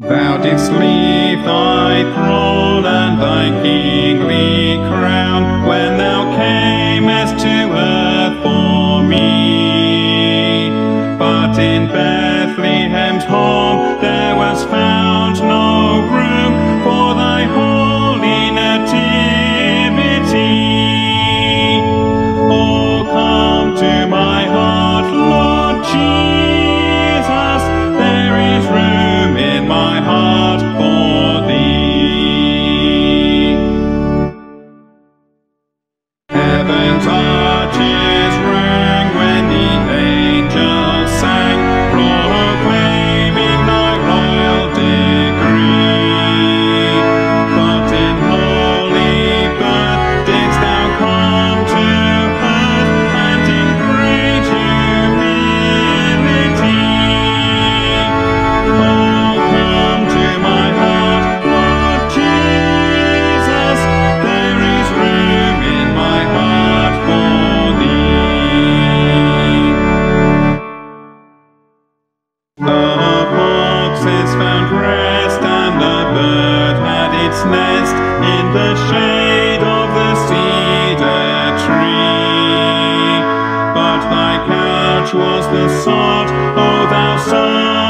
Thou didst leave thy throne and thy kingly crown when thou camest to earth for me. But in nest in the shade of the cedar tree. But thy couch was the sod, O thou son.